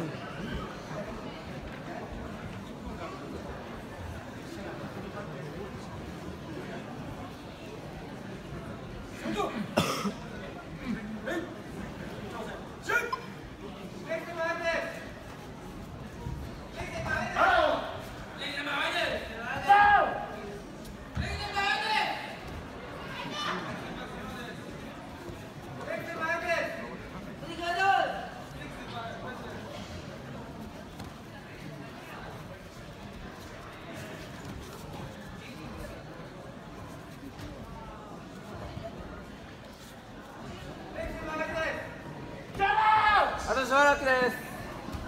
あ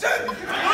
Jackson!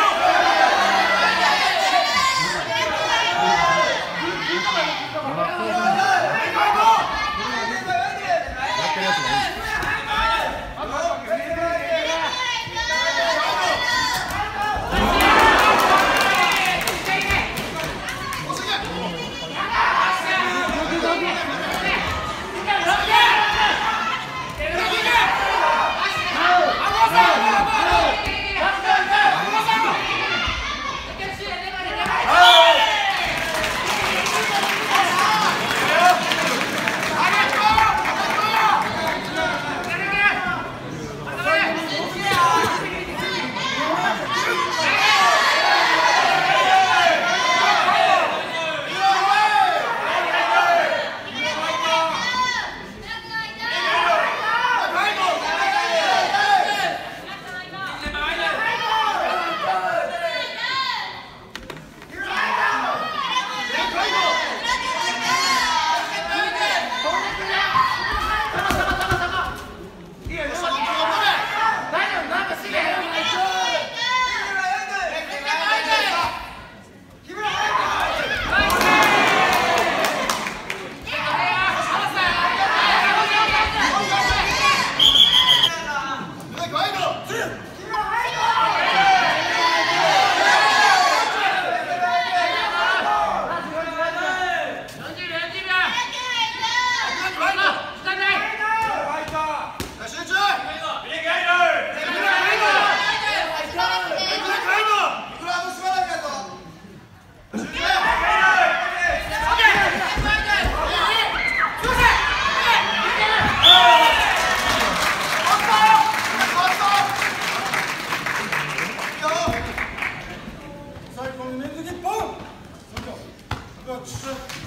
Proszę.